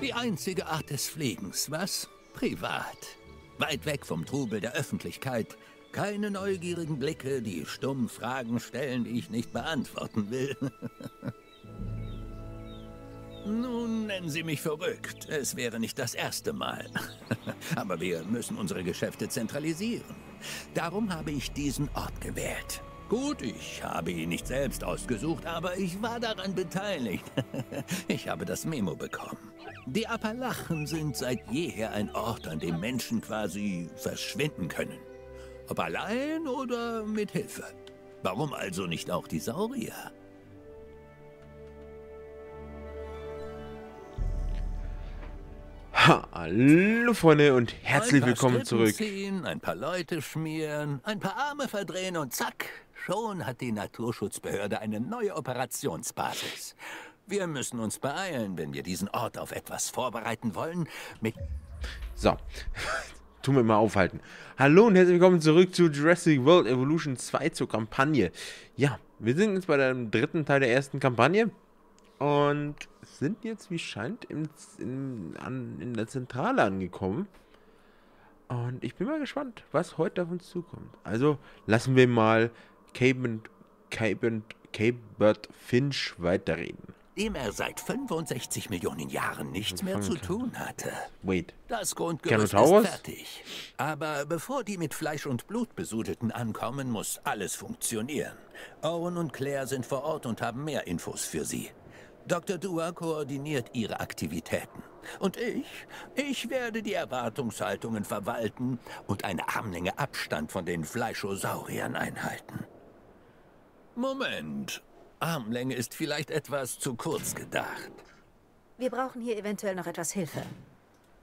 Die einzige Art des Fliegens, was? Privat. Weit weg vom Trubel der Öffentlichkeit. Keine neugierigen Blicke, die stumm Fragen stellen, die ich nicht beantworten will. Nun nennen Sie mich verrückt. Es wäre nicht das erste Mal. Aber wir müssen unsere Geschäfte zentralisieren. Darum habe ich diesen Ort gewählt. Gut, ich habe ihn nicht selbst ausgesucht, aber ich war daran beteiligt. ich habe das Memo bekommen. Die Appalachen sind seit jeher ein Ort, an dem Menschen quasi verschwinden können. Ob allein oder mit Hilfe. Warum also nicht auch die Saurier? hallo Freunde und herzlich willkommen zurück. Ziehen, ein paar Leute schmieren, ein paar Arme verdrehen und zack, schon hat die Naturschutzbehörde eine neue Operationsbasis. Wir müssen uns beeilen, wenn wir diesen Ort auf etwas vorbereiten wollen. Mit so, tun wir mal aufhalten. Hallo und herzlich willkommen zurück zu Jurassic World Evolution 2 zur Kampagne. Ja, wir sind jetzt bei dem dritten Teil der ersten Kampagne und sind jetzt, wie scheint, im, in, an, in der Zentrale angekommen. Und ich bin mal gespannt, was heute auf uns zukommt. Also lassen wir mal Cape Bird Finch weiterreden dem er seit 65 Millionen Jahren nichts mehr zu tun hatte. Wait. Das Grundgerüst ist fertig. Aber bevor die mit Fleisch und Blut besudelten ankommen, muss alles funktionieren. Owen und Claire sind vor Ort und haben mehr Infos für sie. Dr. Dua koordiniert ihre Aktivitäten. Und ich, ich werde die Erwartungshaltungen verwalten und eine Armlänge Abstand von den Fleischosauriern einhalten. Moment, Armlänge ist vielleicht etwas zu kurz gedacht. Wir brauchen hier eventuell noch etwas Hilfe.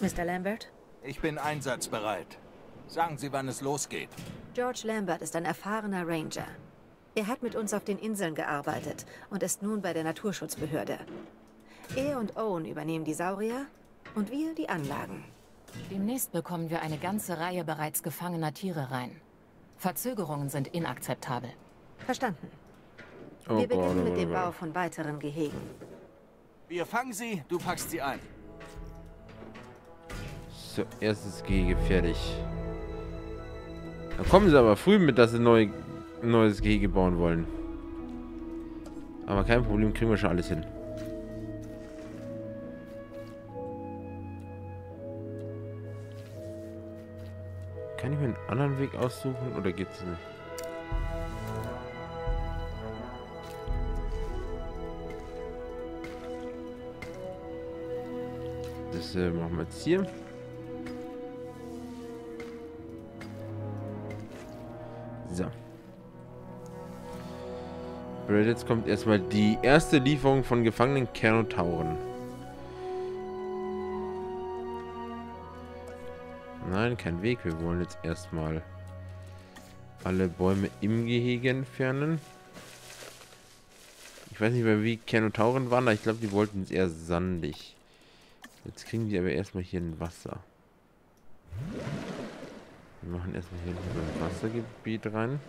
Mr. Lambert? Ich bin einsatzbereit. Sagen Sie, wann es losgeht. George Lambert ist ein erfahrener Ranger. Er hat mit uns auf den Inseln gearbeitet und ist nun bei der Naturschutzbehörde. Er und Owen übernehmen die Saurier und wir die Anlagen. Demnächst bekommen wir eine ganze Reihe bereits gefangener Tiere rein. Verzögerungen sind inakzeptabel. Verstanden. Oh Wir beginnen mit dem Bau von weiteren Gehegen. Wir fangen sie, du packst sie ein. So, erstes Gehege fertig. Da kommen sie aber früh mit, dass sie neu, ein neues Gehege bauen wollen. Aber kein Problem, kriegen wir schon alles hin. Kann ich mir einen anderen Weg aussuchen oder geht's nicht? Das äh, machen wir jetzt hier. So. Jetzt kommt erstmal die erste Lieferung von gefangenen Kernotauren. Nein, kein Weg. Wir wollen jetzt erstmal alle Bäume im Gehege entfernen. Ich weiß nicht mehr, wie Kernotauren waren, aber ich glaube, die wollten es eher sandig. Jetzt kriegen die aber erstmal hier ein Wasser. Wir machen erstmal hier ein Wassergebiet rein.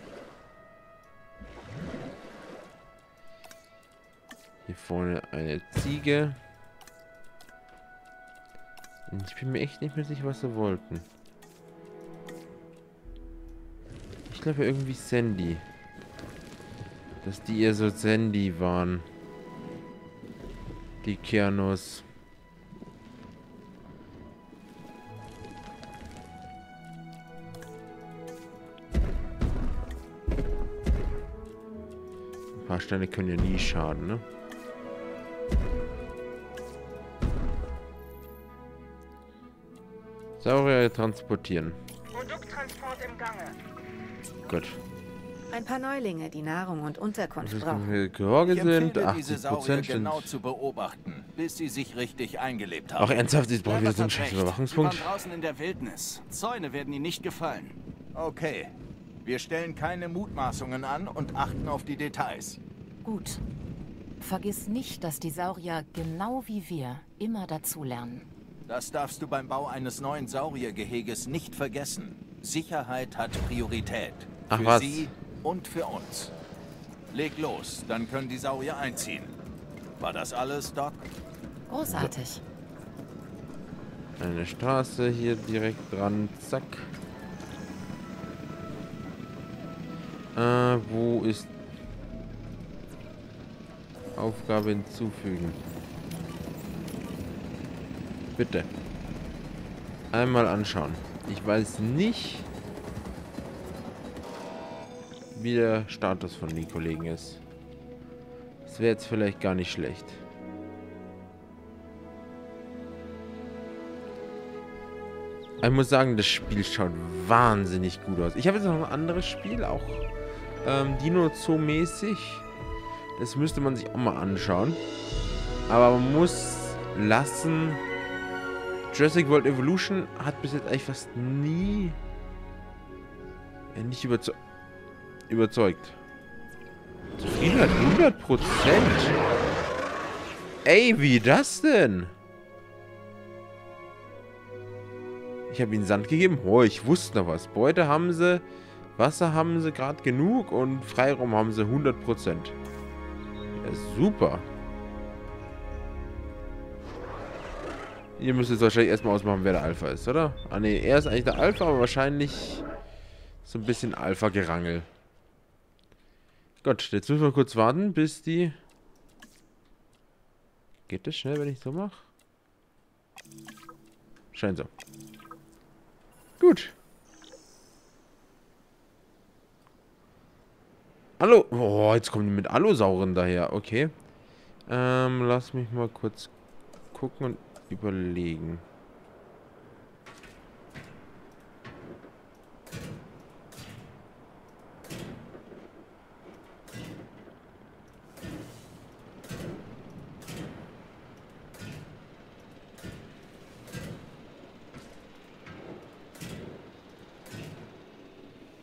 Hier vorne eine Ziege. Ich bin mir echt nicht mehr sicher, was sie wollten. Ich glaube irgendwie Sandy. Dass die eher so Sandy waren. Die Kianos. Paar Steine können ja nie schaden, ne? Saurier transportieren. Produkttransport im Gange. Gut. Ein paar Neulinge, die Nahrung und Unterkunft brauchen. Gehorge sind 80 Prozent genau zu beobachten, bis sie sich richtig eingelebt haben. Auch ernsthaft, ich brauche wieder so einen scheiß Überwachungspunkt. Sie draußen in der Wildnis. Zäune werden ihnen nicht gefallen. Okay, wir stellen keine Mutmaßungen an und achten auf die Details. Gut. Vergiss nicht, dass die Saurier genau wie wir immer dazulernen. Das darfst du beim Bau eines neuen Sauriergeheges nicht vergessen. Sicherheit hat Priorität. Ach, für was? sie und für uns. Leg los, dann können die Saurier einziehen. War das alles, Doc? Großartig. Eine Straße hier direkt dran. Zack. Äh, wo ist Aufgabe hinzufügen? Bitte. Einmal anschauen. Ich weiß nicht, wie der Status von den Kollegen ist. Das wäre jetzt vielleicht gar nicht schlecht. Ich muss sagen, das Spiel schaut wahnsinnig gut aus. Ich habe jetzt noch ein anderes Spiel, auch ähm, Dino Zoo mäßig. Das müsste man sich auch mal anschauen. Aber man muss lassen, Jurassic World Evolution hat bis jetzt eigentlich fast nie ja, nicht überze überzeugt. Zufriedenheit 100%. Ey, wie das denn? Ich habe ihnen Sand gegeben. Oh, ich wusste noch was. Beute haben sie, Wasser haben sie gerade genug und Freiraum haben sie 100%. Ja, super. Ihr müsst jetzt wahrscheinlich erstmal ausmachen, wer der Alpha ist, oder? Ah ne, er ist eigentlich der Alpha, aber wahrscheinlich so ein bisschen Alpha-Gerangel. Gott, jetzt müssen wir kurz warten, bis die... Geht das schnell, wenn ich so mache? Scheint so. Gut. Hallo. Oh, jetzt kommen die mit Allosauren daher. Okay. Ähm, lass mich mal kurz gucken und überlegen.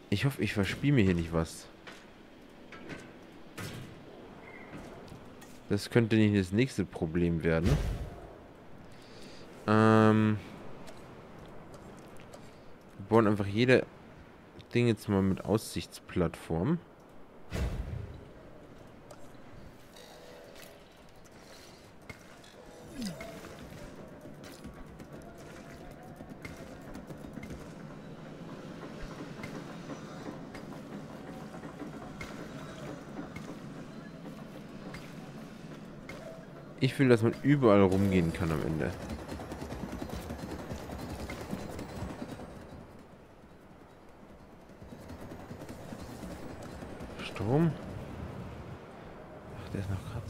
Ich hoffe, ich verspiele mir hier nicht was. Das könnte nicht das nächste Problem werden. Ähm. Wir bauen einfach jede Ding jetzt mal mit Aussichtsplattform. Ich will, dass man überall rumgehen kann am Ende. Strom? Ach, der ist noch gerade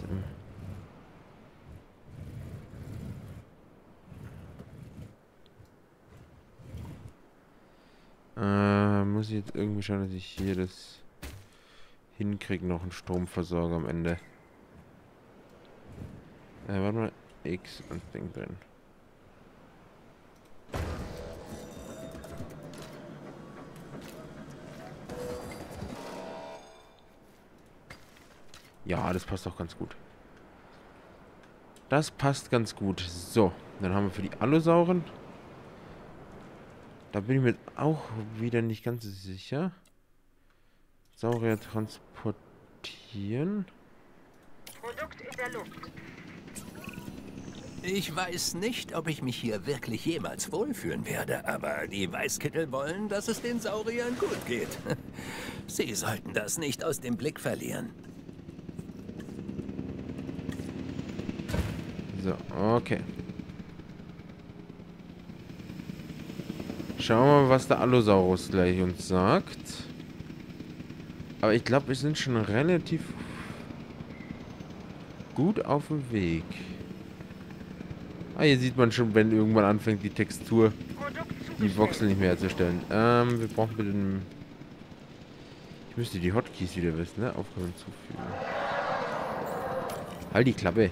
im... Äh, muss ich jetzt irgendwie schauen, dass ich hier das hinkriege, noch einen Stromversorger am Ende. Äh, warte mal. X und Ding drin. Ja, das passt auch ganz gut. Das passt ganz gut. So, dann haben wir für die Allosauren. Da bin ich mir auch wieder nicht ganz sicher. Saurier transportieren. Produkt in der Luft. Ich weiß nicht, ob ich mich hier wirklich jemals wohlfühlen werde, aber die Weißkittel wollen, dass es den Sauriern gut geht. Sie sollten das nicht aus dem Blick verlieren. So, okay. Schauen wir mal, was der Allosaurus gleich uns sagt. Aber ich glaube, wir sind schon relativ gut auf dem Weg. Ah, hier sieht man schon, wenn irgendwann anfängt, die Textur, die Voxel nicht mehr herzustellen. Ähm, wir brauchen bitte einen... Ich müsste die Hotkeys wieder wissen, ne? Aufgaben hinzufügen. Halt die Klappe.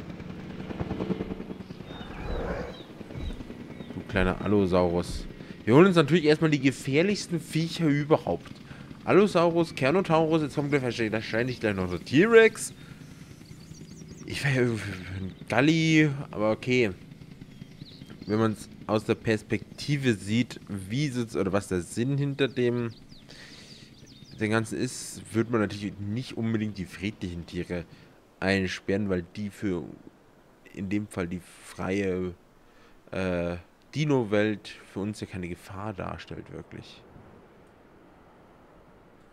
Du kleiner Allosaurus. Wir holen uns natürlich erstmal die gefährlichsten Viecher überhaupt. Allosaurus, Kernotaurus, jetzt kommt wahrscheinlich gleich noch der T-Rex. Ich wäre ja Galli, aber okay wenn man es aus der Perspektive sieht, wie es oder was der Sinn hinter dem den Ganzen ist, würde man natürlich nicht unbedingt die friedlichen Tiere einsperren, weil die für in dem Fall die freie äh, Dino-Welt für uns ja keine Gefahr darstellt, wirklich.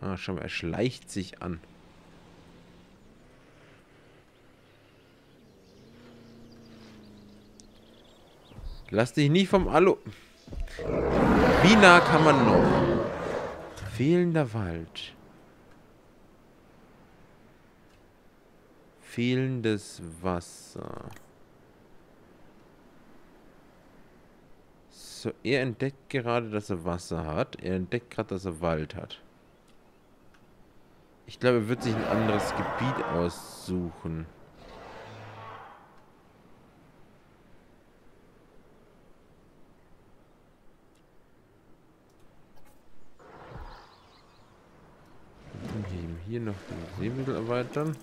Ah, schau mal, er schleicht sich an. Lass dich nicht vom Alu... Wie nah kann man noch? Fehlender Wald. Fehlendes Wasser. So, er entdeckt gerade, dass er Wasser hat. Er entdeckt gerade, dass er Wald hat. Ich glaube, er wird sich ein anderes Gebiet aussuchen. Hier noch den Seemittel erweitern.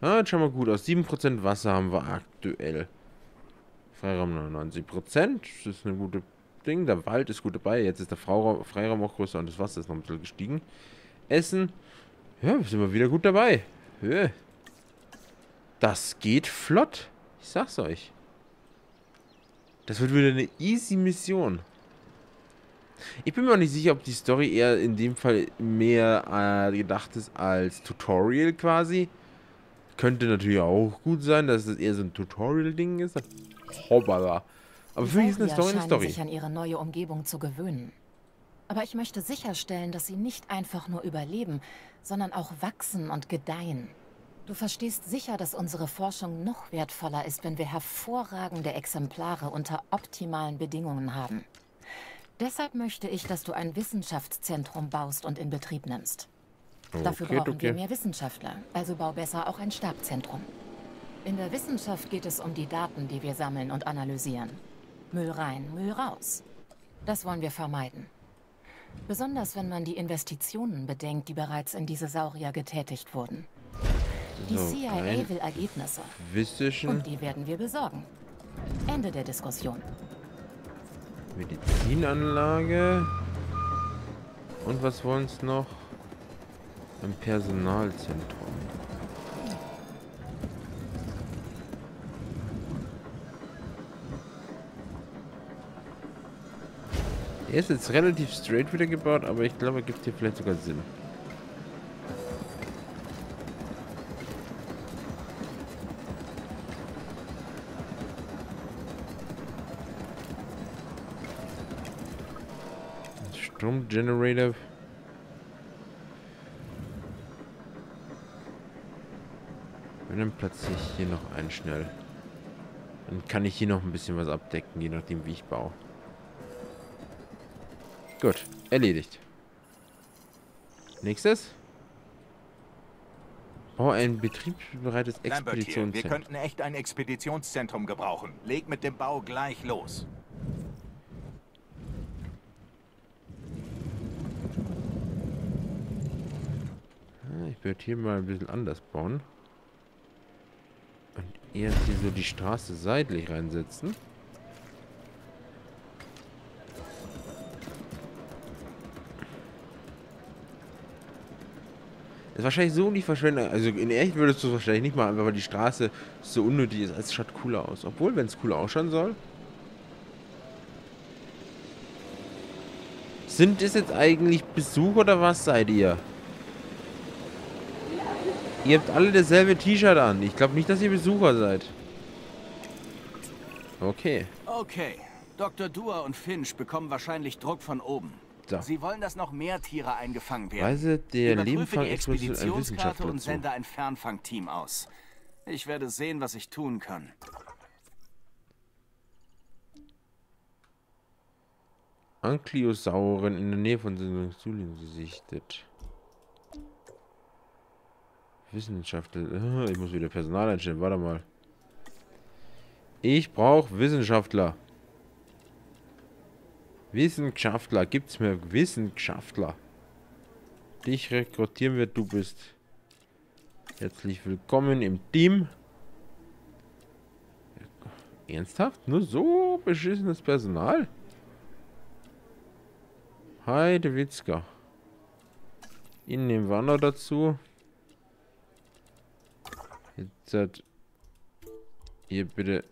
Ah, das schaut mal gut aus. 7% Wasser haben wir aktuell. Freiraum 99%. Das ist eine gute Ding. Der Wald ist gut dabei. Jetzt ist der Freiraum, Freiraum auch größer und das Wasser ist noch ein bisschen gestiegen. Essen. Ja, sind wir wieder gut dabei. Das geht flott. Ich sag's euch. Das wird wieder eine easy Mission. Ich bin mir auch nicht sicher, ob die Story eher in dem Fall mehr äh, gedacht ist als Tutorial quasi. Könnte natürlich auch gut sein, dass es eher so ein Tutorial-Ding ist. Hoppala. Aber für mich ist eine Story eine Story. sich an ihre neue Umgebung zu gewöhnen. Aber ich möchte sicherstellen, dass sie nicht einfach nur überleben, sondern auch wachsen und gedeihen. Du verstehst sicher, dass unsere Forschung noch wertvoller ist, wenn wir hervorragende Exemplare unter optimalen Bedingungen haben. Deshalb möchte ich, dass du ein Wissenschaftszentrum baust und in Betrieb nimmst. Okay, Dafür brauchen okay. wir mehr Wissenschaftler, also bau besser auch ein Stabzentrum. In der Wissenschaft geht es um die Daten, die wir sammeln und analysieren. Müll rein, Müll raus. Das wollen wir vermeiden. Besonders wenn man die Investitionen bedenkt, die bereits in diese Saurier getätigt wurden. Die so, CIA will Ergebnisse. Physischen. Und die werden wir besorgen. Ende der Diskussion. Medizinanlage. Und was wollen es noch? Ein Personalzentrum. Er ist jetzt relativ straight wieder gebaut, aber ich glaube, er gibt hier vielleicht sogar Sinn. Stromgenerator. Und dann platziere ich hier noch einen schnell. Dann kann ich hier noch ein bisschen was abdecken, je nachdem wie ich baue. Gut, erledigt. Nächstes. Oh, ein betriebsbereites Expeditionszentrum. Wir könnten echt ein Expeditionszentrum gebrauchen. Leg mit dem Bau gleich los. Werde hier mal ein bisschen anders bauen. Und erst hier so die Straße seitlich reinsetzen. Das ist wahrscheinlich so nicht verschwendet. Also in echt würdest du es wahrscheinlich nicht machen, weil die Straße so unnötig ist. Es schaut cooler aus. Obwohl, wenn es cooler ausschauen soll. Sind es jetzt eigentlich Besuch oder was seid ihr? Ihr habt alle dasselbe T-Shirt an. Ich glaube nicht, dass ihr Besucher seid. Okay. Okay. Dr. Dua und Finch bekommen wahrscheinlich Druck von oben. So. Sie wollen, dass noch mehr Tiere eingefangen werden. Weise der Überprüfe die Expeditionskarte und sende ein Fernfangteam aus. Ich werde sehen, was ich tun kann. Ankyosauren in der Nähe von Sulin gesichtet. Wissenschaftler. Ich muss wieder Personal einstellen. Warte mal. Ich brauche Wissenschaftler. Wissenschaftler. Gibt's mehr Wissenschaftler? Dich rekrutieren wir. Du bist herzlich willkommen im Team. Ernsthaft? Nur so beschissenes Personal? Heide Witzka. Ihn nehmen wir noch dazu. Jetzt hat Hier bitte.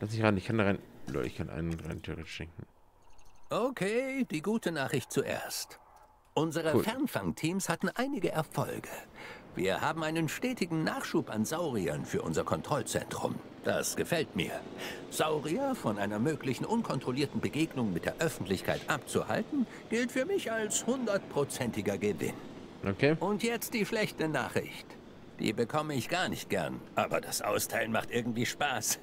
Lass mich ran, ich kann da rein. Leute, ich kann einen rein theoretisch schenken. Okay, die gute Nachricht zuerst. Unsere Cool. Fernfangteams hatten einige Erfolge. Wir haben einen stetigen Nachschub an Sauriern für unser Kontrollzentrum. Das gefällt mir. Saurier von einer möglichen unkontrollierten Begegnung mit der Öffentlichkeit abzuhalten, gilt für mich als hundertprozentiger Gewinn. Okay. Und jetzt die schlechte Nachricht. Die bekomme ich gar nicht gern, aber das Austeilen macht irgendwie Spaß.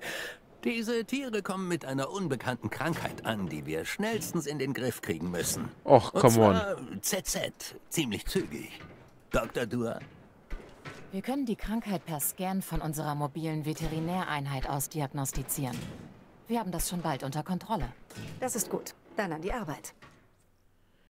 Diese Tiere kommen mit einer unbekannten Krankheit an, die wir schnellstens in den Griff kriegen müssen. Och, Und come on. zwar ZZ, ziemlich zügig. Dr. Dur, Wir können die Krankheit per Scan von unserer mobilen Veterinäreinheit aus diagnostizieren. Wir haben das schon bald unter Kontrolle. Das ist gut. Dann an die Arbeit.